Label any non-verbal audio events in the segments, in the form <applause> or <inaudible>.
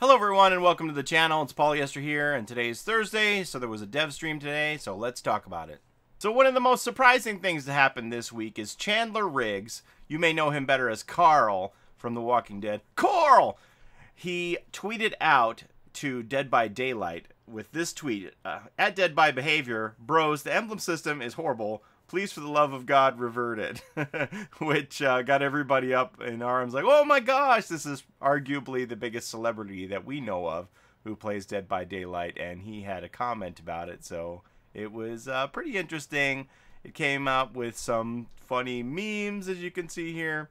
Hello everyone and welcome to the channel. It's Paulie Esther here and today's Thursday, so there was a dev stream today, so let's talk about it. So one of the most surprising things to happen this week is Chandler Riggs. You may know him better as Carl from The Walking Dead. Carl! He tweeted out to Dead by Daylight with this tweet, uh, at Dead by Behavior, bros, the emblem system is horrible please for the love of God revert it, <laughs> which uh, got everybody up in arms like, oh my gosh, this is arguably the biggest celebrity that we know of who plays Dead by Daylight, and he had a comment about it, so it was uh, pretty interesting. It came out with some funny memes, as you can see here,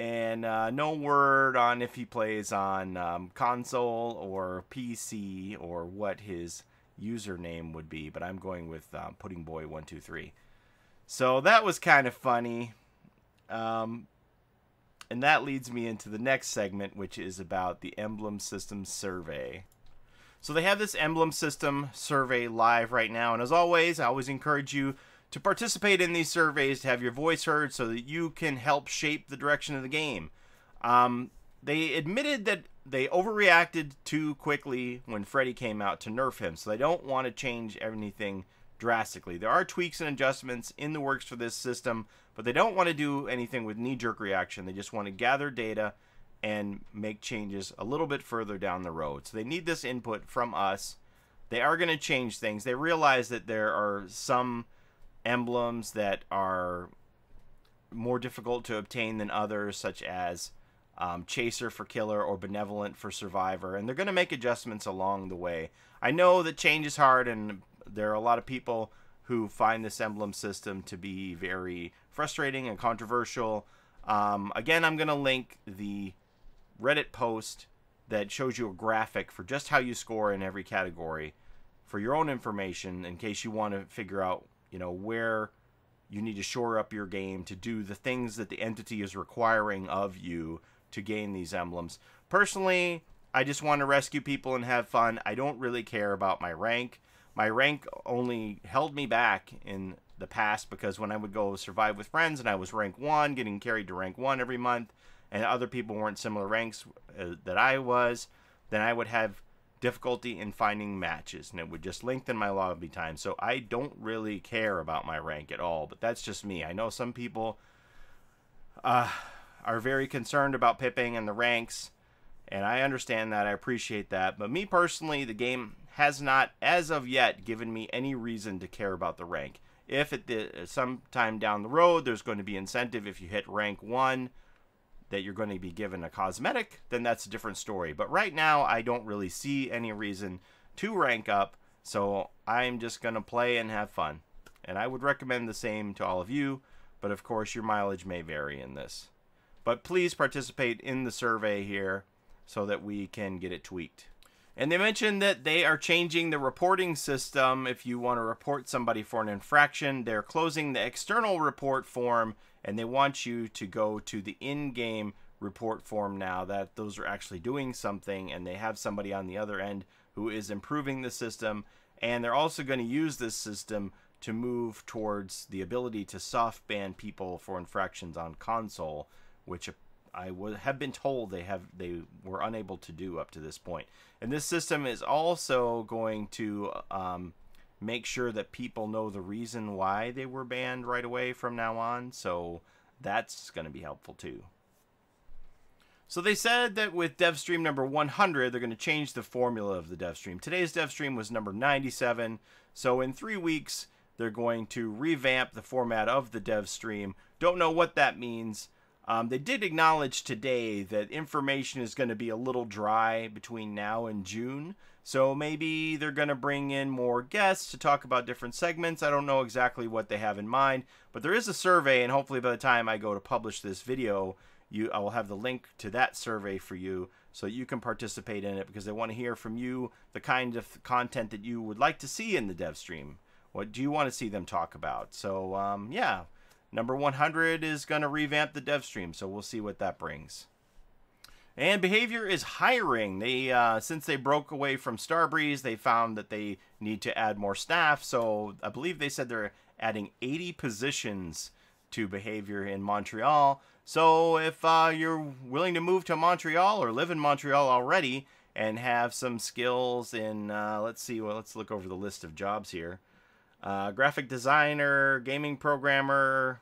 and uh, no word on if he plays on um, console or PC or what his username would be, but I'm going with um, Pudding Boy 123. So that was kind of funny. Um, and that leads me into the next segment, which is about the Emblem System Survey. So they have this Emblem System Survey live right now. And as always, I always encourage you to participate in these surveys, to have your voice heard so that you can help shape the direction of the game. Um, they admitted that they overreacted too quickly when Freddy came out to nerf him. So they don't want to change anything drastically. There are tweaks and adjustments in the works for this system, but they don't want to do anything with knee jerk reaction. They just want to gather data and make changes a little bit further down the road. So they need this input from us. They are going to change things. They realize that there are some emblems that are more difficult to obtain than others, such as um, Chaser for Killer or Benevolent for Survivor, and they're going to make adjustments along the way. I know that change is hard, and there are a lot of people who find this emblem system to be very frustrating and controversial. Um, again, I'm going to link the Reddit post that shows you a graphic for just how you score in every category for your own information in case you want to figure out, you know, where you need to shore up your game to do the things that the entity is requiring of you to gain these emblems. Personally, I just want to rescue people and have fun. I don't really care about my rank my rank only held me back in the past because when I would go survive with friends and I was rank one, getting carried to rank one every month, and other people weren't similar ranks uh, that I was, then I would have difficulty in finding matches and it would just lengthen my lobby time. So I don't really care about my rank at all, but that's just me. I know some people uh, are very concerned about pipping and the ranks, and I understand that. I appreciate that. But me personally, the game has not, as of yet, given me any reason to care about the rank. If at the sometime down the road there's going to be incentive if you hit rank one that you're going to be given a cosmetic, then that's a different story. But right now, I don't really see any reason to rank up, so I'm just going to play and have fun. And I would recommend the same to all of you, but of course, your mileage may vary in this. But please participate in the survey here so that we can get it tweaked. And they mentioned that they are changing the reporting system. If you want to report somebody for an infraction, they're closing the external report form and they want you to go to the in-game report form now that those are actually doing something and they have somebody on the other end who is improving the system and they're also going to use this system to move towards the ability to soft ban people for infractions on console which I have been told they have they were unable to do up to this point. And this system is also going to um, make sure that people know the reason why they were banned right away from now on. So that's going to be helpful too. So they said that with DevStream number 100, they're going to change the formula of the DevStream. Today's DevStream was number 97. So in three weeks, they're going to revamp the format of the DevStream. Don't know what that means. Um, they did acknowledge today that information is going to be a little dry between now and June. So maybe they're going to bring in more guests to talk about different segments. I don't know exactly what they have in mind, but there is a survey, and hopefully by the time I go to publish this video, you I will have the link to that survey for you so you can participate in it because they want to hear from you the kind of content that you would like to see in the dev stream. What do you want to see them talk about? So um, yeah, Number 100 is going to revamp the dev stream, so we'll see what that brings. And Behavior is hiring. They uh, since they broke away from Starbreeze, they found that they need to add more staff. So I believe they said they're adding 80 positions to Behavior in Montreal. So if uh, you're willing to move to Montreal or live in Montreal already and have some skills in, uh, let's see, well, let's look over the list of jobs here. Uh, graphic designer, gaming programmer,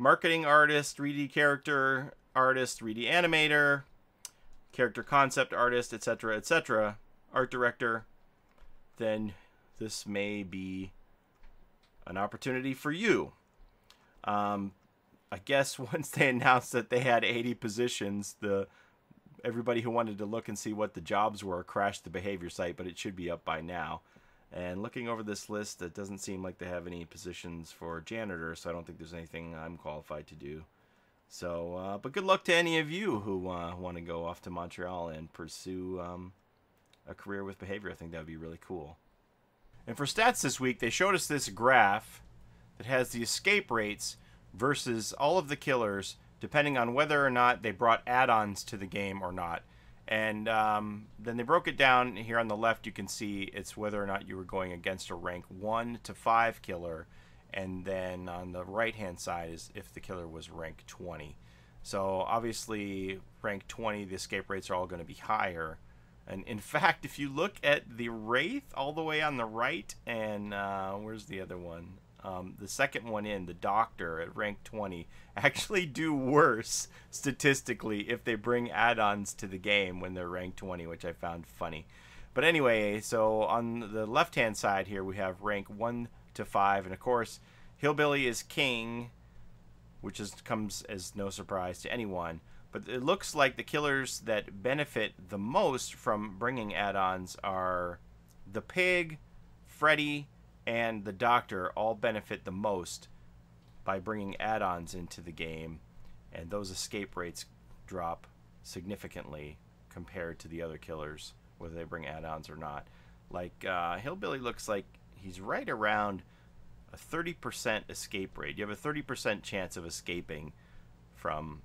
marketing artist, 3D character artist, 3D animator, character concept artist, etc., etc., art director, then this may be an opportunity for you. Um, I guess <laughs> once they announced that they had 80 positions, the everybody who wanted to look and see what the jobs were crashed the behavior site, but it should be up by now. And looking over this list, it doesn't seem like they have any positions for janitor, so I don't think there's anything I'm qualified to do. So, uh, but good luck to any of you who uh, want to go off to Montreal and pursue um, a career with behavior. I think that would be really cool. And for stats this week, they showed us this graph that has the escape rates versus all of the killers, depending on whether or not they brought add-ons to the game or not. And um, then they broke it down here on the left. You can see it's whether or not you were going against a rank one to five killer, and then on the right-hand side is if the killer was rank 20. So obviously, rank 20, the escape rates are all going to be higher. And in <laughs> fact, if you look at the Wraith all the way on the right, and uh, where's the other one? Um, the second one in, the Doctor at rank 20, <laughs> actually do worse statistically if they bring add ons to the game when they're rank 20, which I found funny. But anyway, so on the left hand side here, we have rank 1 to 5, and of course, Hillbilly is king, which is, comes as no surprise to anyone. But it looks like the killers that benefit the most from bringing add-ons are the pig, Freddy, and the doctor all benefit the most by bringing add-ons into the game, and those escape rates drop significantly compared to the other killers, whether they bring add-ons or not. Like uh, Hillbilly looks like he's right around a 30% escape rate. You have a 30% chance of escaping from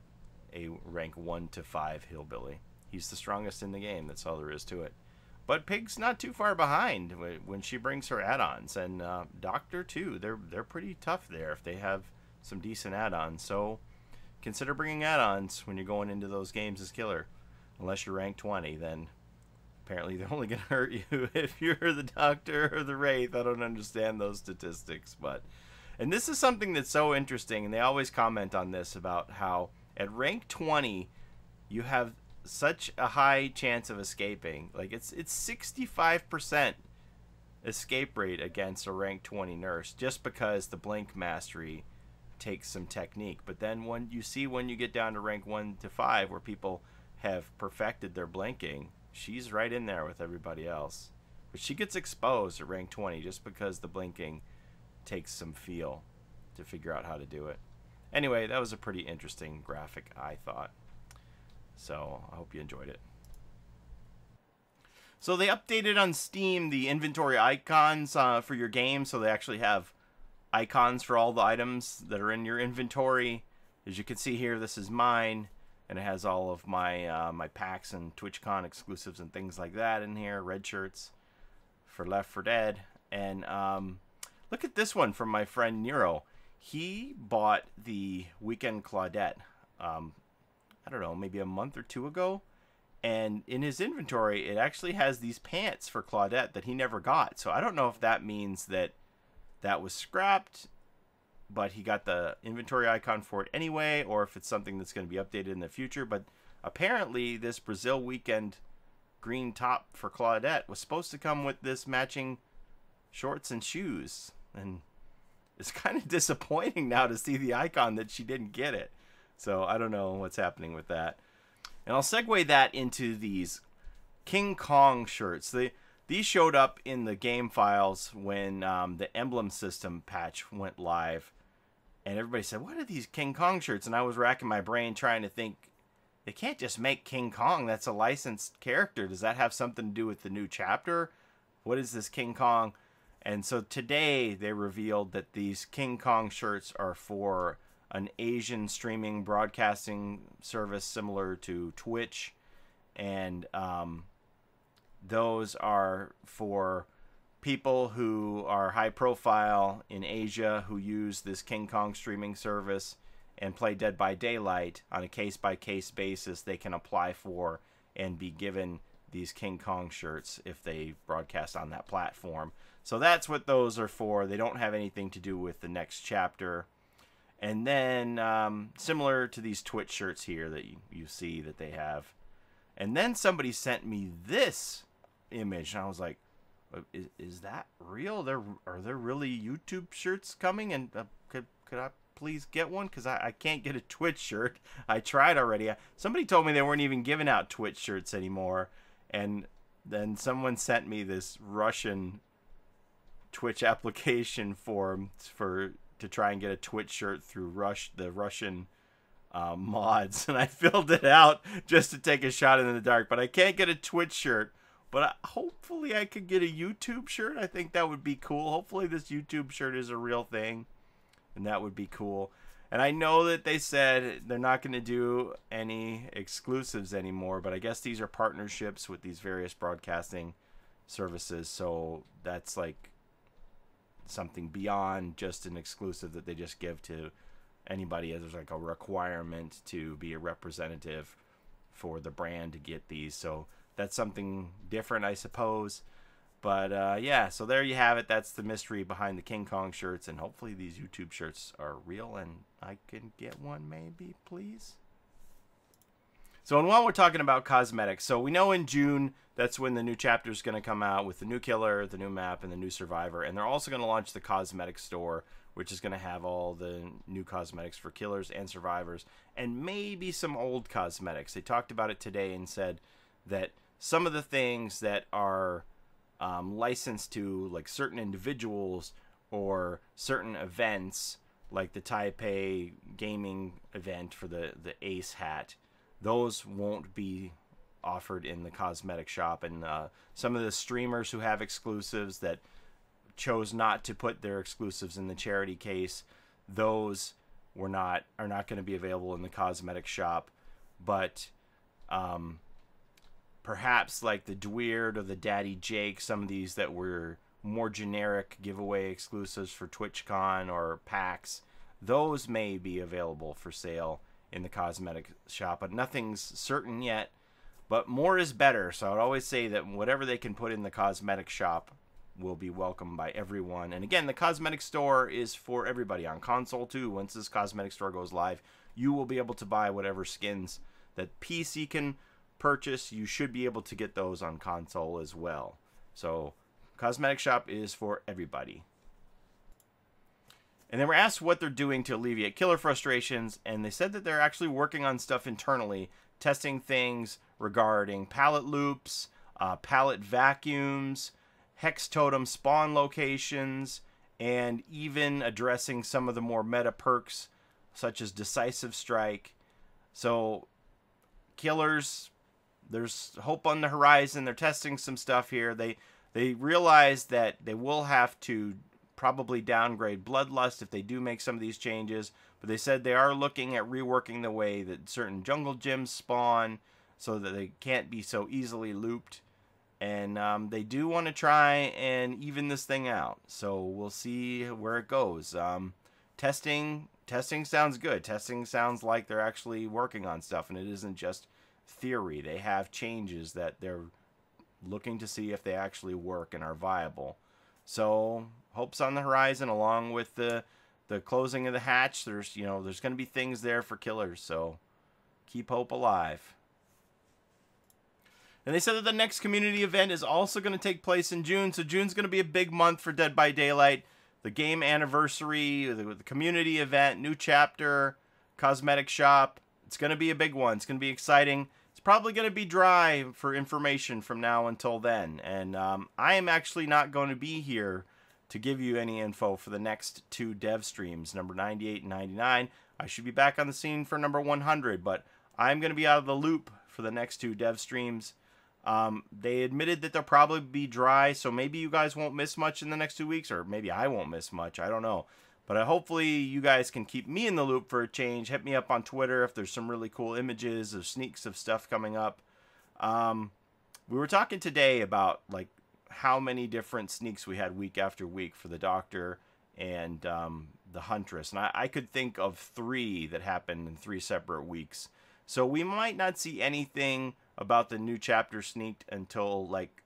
a rank 1 to 5 hillbilly. He's the strongest in the game. That's all there is to it. But Pig's not too far behind when she brings her add-ons, and uh, Doctor too. They're they're pretty tough there if they have some decent add-ons. So consider bringing add-ons when you're going into those games as killer. Unless you're rank 20, then apparently they're only going to hurt you <laughs> if you're the Doctor or the Wraith. I don't understand those statistics, but and this is something that's so interesting, and they always comment on this about how at rank 20, you have such a high chance of escaping. Like it's it's 65% escape rate against a rank 20 nurse just because the blink mastery takes some technique. But then when you see when you get down to rank 1 to 5 where people have perfected their blinking, she's right in there with everybody else. But she gets exposed at rank 20 just because the blinking takes some feel to figure out how to do it. Anyway, that was a pretty interesting graphic, I thought. So I hope you enjoyed it. So they updated on Steam the inventory icons uh, for your game, so they actually have icons for all the items that are in your inventory. As you can see here, this is mine, and it has all of my uh, my packs and TwitchCon exclusives and things like that in here. Red shirts for Left 4 Dead, and um, look at this one from my friend Nero he bought the Weekend Claudette, um, I don't know, maybe a month or two ago. And in his inventory, it actually has these pants for Claudette that he never got. So I don't know if that means that that was scrapped, but he got the inventory icon for it anyway, or if it's something that's going to be updated in the future. But apparently, this Brazil Weekend green top for Claudette was supposed to come with this matching shorts and shoes. And it's <laughs> kind of disappointing now to see the icon that she didn't get it. So I don't know what's happening with that. And I'll segue that into these King Kong shirts. They, these showed up in the game files when um, the emblem system patch went live. And everybody said, What are these King Kong shirts? And I was racking my brain trying to think, they can't just make King Kong. That's a licensed character. Does that have something to do with the new chapter? What is this King Kong? And so today they revealed that these King Kong shirts are for an Asian streaming broadcasting service similar to Twitch. And um, those are for people who are high profile in Asia who use this King Kong streaming service and play Dead by Daylight on a case by case basis. They can apply for and be given these King Kong shirts if they broadcast on that platform. So that's what those are for. They don't have anything to do with the next chapter. And then, um, similar to these Twitch shirts here that you, you see that they have. And then somebody sent me this image, and I was like, uh, is, is that real? There are there really YouTube shirts coming? And uh, could could I please get one? Because I, I can't get a Twitch shirt. <laughs> I tried already. Somebody told me they weren't even giving out Twitch shirts anymore, and then someone sent me this Russian Twitch <laughs> application form for to try and get a Twitch shirt through Rush the Russian uh, mods, <laughs> and I filled it out just to take a shot in the dark. But I can't get a Twitch shirt. But I, hopefully, I could get a YouTube shirt. I think that would be cool. Hopefully, this YouTube shirt is a real thing, and that would be cool. And I know that they said they're not going to do any exclusives anymore, but I guess these are partnerships with these various broadcasting services. So that's like something beyond just an exclusive that they just give to anybody as there's like a requirement to be a representative for the brand to get these. So that's something different, I suppose. But uh, yeah, so there you have it. That's the mystery behind the King Kong shirts, and hopefully these YouTube shirts are real, and I can get one, maybe, please. So, and while we're talking about cosmetics, so we know in June that's when the new chapter is going to come out with the new killer, the new map, and the new survivor, and they're also going to launch the cosmetic store, which is going to have all the new cosmetics for killers and survivors, and maybe some old cosmetics. They talked about it today and said that some of the things that are um, licensed to like certain individuals or certain events, like the Taipei gaming event for the the Ace hat, those won't be offered in the cosmetic shop. And uh, some of the streamers who have exclusives that chose not to put their exclusives in the charity case, those were not are not going to be available in the cosmetic shop. But um, perhaps like the Dweard or the Daddy Jake, some of these that were more generic giveaway exclusives for TwitchCon or PAX, those may be available for sale in the cosmetic shop, but nothing's certain yet. But more is better, so I'd always say that whatever they can put in the cosmetic shop will be welcomed by everyone. And again, the cosmetic store is for everybody on console too. Once this cosmetic store goes live, you will be able to buy whatever skins that PC can purchase, you should be able to get those on console as well. So, Cosmetic Shop is for everybody. And they were asked what they're doing to alleviate killer frustrations, and they said that they're actually working on stuff internally, testing things regarding pallet loops, uh, pallet vacuums, hex totem spawn locations, and even addressing some of the more meta perks such as decisive strike. So, killers there's hope on the horizon. They're testing some stuff here. They they realize that they will have to probably downgrade Bloodlust if they do make some of these changes. But they said they are looking at reworking the way that certain jungle gyms spawn so that they can't be so easily looped. And um, they do want to try and even this thing out. So we'll see where it goes. Um, testing testing sounds good. Testing sounds like they're actually working on stuff and it isn't just theory. They have changes that they're looking to see if they actually work and are viable. So hopes on the horizon, along with the the closing of the hatch. There's you know there's going to be things there for killers. So keep hope alive. And they said that the next community event is also going to take place in June. So June's going to be a big month for Dead by Daylight. The game anniversary, the, community event, new chapter, cosmetic shop. It's going to be a big one. It's going to be exciting. It's probably going to be dry for information from now until then. And um, I am actually not going to be here to give you any info for the next two dev streams, number 98 and 99. I should be back on the scene for number 100, but I'm going to be out of the loop for the next two dev streams. Um, they admitted that they'll probably be dry, so maybe you guys won't miss much in the next two weeks, or maybe I won't miss much. I don't know. But uh, hopefully you guys can keep me in the loop for a change. Hit me up on Twitter if there's some really cool images or sneaks of stuff coming up. Um, we were talking today about like how many different sneaks we had week after week for the Doctor and um, the Huntress, and I, I could think of three that happened in three separate weeks. So we might not see anything about the new chapter sneaked until like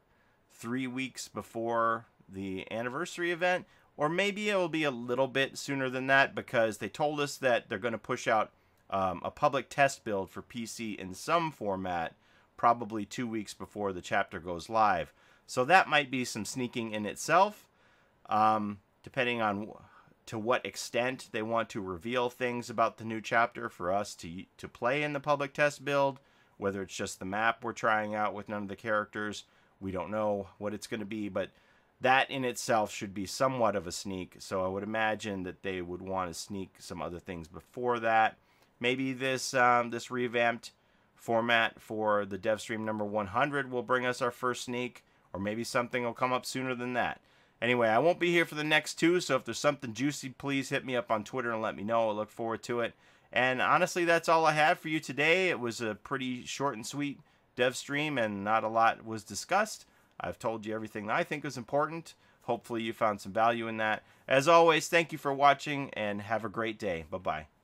three weeks before the anniversary event, or maybe it will be a little bit sooner than that because they told us that they're going to push out um, a public test build for PC in some format probably two weeks before the chapter goes live. So that might be some sneaking in itself, um, depending on to what extent they want to reveal things about the new chapter for us to to play in the public test build. Whether it's just the map we're trying out with none of the characters, we don't know what it's going to be, but that in itself should be somewhat of a sneak. So I would imagine that they would want to sneak some other things before that. Maybe this um, this revamped format for the DevStream number 100 will bring us our first sneak, or maybe something will come up sooner than that. Anyway, I won't be here for the next two, so if there's something juicy, please hit me up on Twitter and let me know. I look forward to it. And honestly, that's all I have for you today. It was a pretty short and sweet dev stream, and not a lot was discussed. I've told you everything I think is important. Hopefully, you found some value in that. As always, thank you for watching, and have a great day. Bye bye.